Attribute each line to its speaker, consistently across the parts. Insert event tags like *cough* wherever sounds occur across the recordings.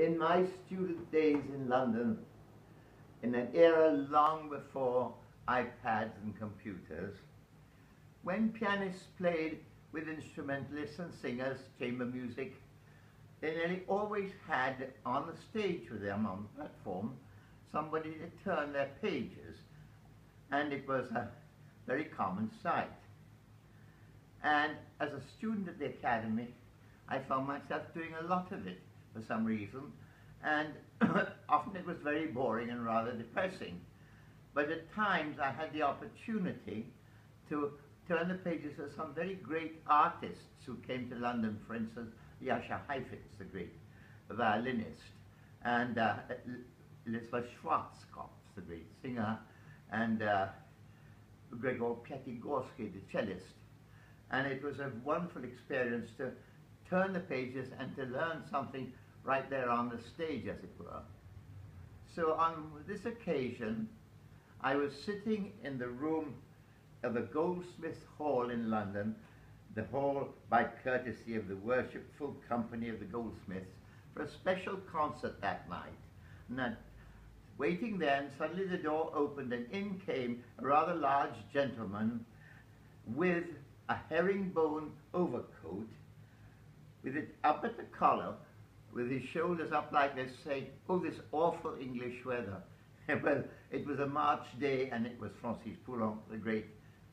Speaker 1: in my student days in London, in an era long before iPads and computers, when pianists played with instrumentalists and singers, chamber music, they nearly always had on the stage with them on the platform somebody to turn their pages, and it was a very common sight. And as a student at the academy, I found myself doing a lot of it for some reason, and *coughs* often it was very boring and rather depressing. But at times I had the opportunity to turn the pages of some very great artists who came to London, for instance, Jascha Heifetz, the great violinist, and uh, Elisabeth Schwarzkopf, the great singer, and uh, Gregor Piatigorsky, the cellist. And it was a wonderful experience to turn the pages and to learn something right there on the stage, as it were. So on this occasion, I was sitting in the room of the Goldsmith Hall in London, the hall by courtesy of the Worshipful Company of the Goldsmiths, for a special concert that night. And waiting there, and suddenly the door opened, and in came a rather large gentleman with a herringbone overcoat, with it up at the collar, with his shoulders up like this, saying, oh, this awful English weather. *laughs* well, it was a March day, and it was Francis Poulenc, the great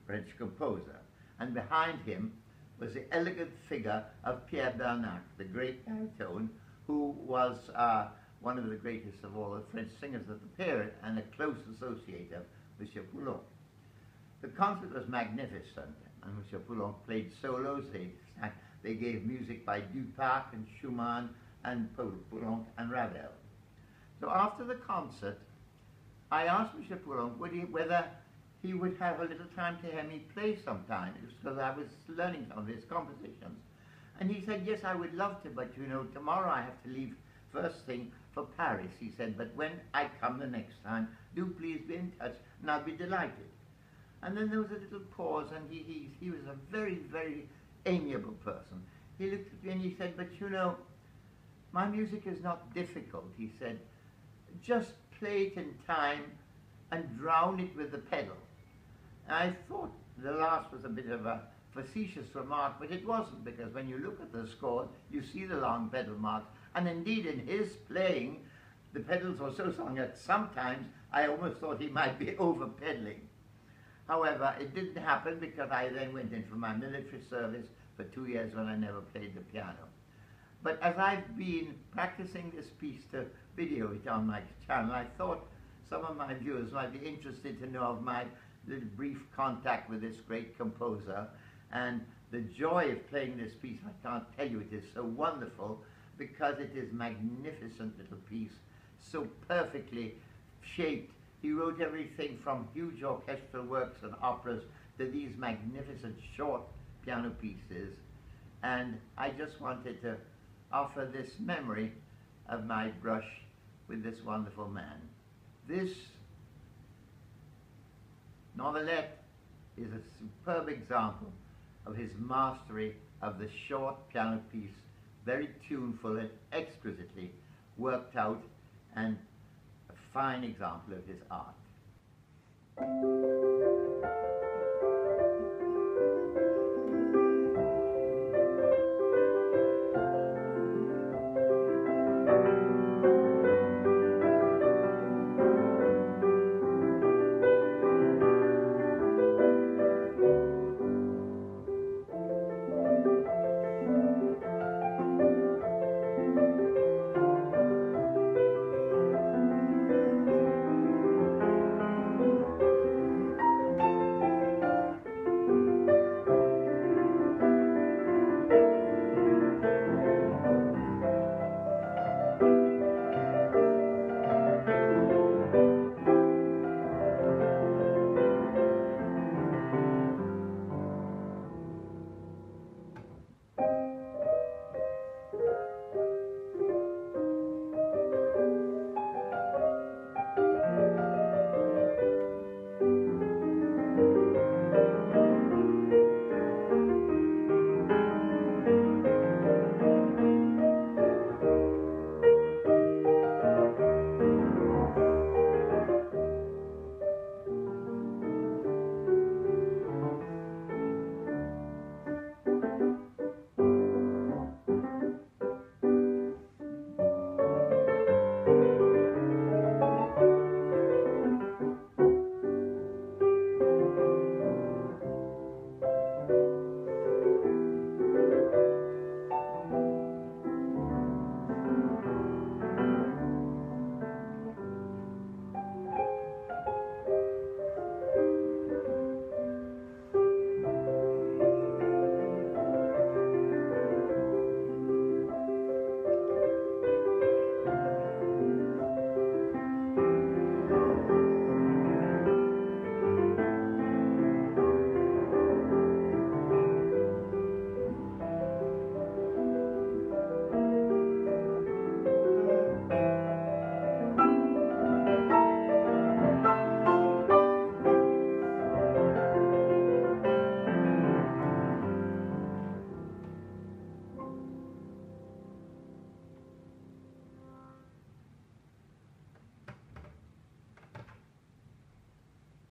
Speaker 1: French composer. And behind him was the elegant figure of Pierre Bernac, the great baritone, who was uh, one of the greatest of all the French singers of the period and a close associate of Monsieur Poulenc. The concert was magnificent, and Monsieur Poulenc played solos. They, they gave music by Duparc and Schumann and Paul Poulenc and Ravel. So after the concert, I asked Monsieur Poulenc he, whether he would have a little time to hear me play sometime, It was because I was learning some of his compositions. And he said, yes, I would love to, but you know, tomorrow I have to leave first thing for Paris, he said, but when I come the next time, do please be in touch, and I'll be delighted. And then there was a little pause, and he, he, he was a very, very amiable person. He looked at me and he said, but you know, my music is not difficult, he said. Just play it in time and drown it with the pedal. And I thought the last was a bit of a facetious remark, but it wasn't, because when you look at the score, you see the long pedal marks, and indeed, in his playing, the pedals were so strong that sometimes I almost thought he might be *laughs* over pedaling. However, it didn't happen because I then went in for my military service for two years when I never played the piano. But as I've been practicing this piece to video it on my channel, I thought some of my viewers might be interested to know of my little brief contact with this great composer and the joy of playing this piece. I can't tell you, it is so wonderful because it is magnificent little piece, so perfectly shaped. He wrote everything from huge orchestral works and operas to these magnificent short piano pieces. And I just wanted to offer this memory of my brush with this wonderful man. This novelette is a superb example of his mastery of the short piano piece very tuneful and exquisitely worked out and a fine example of his art.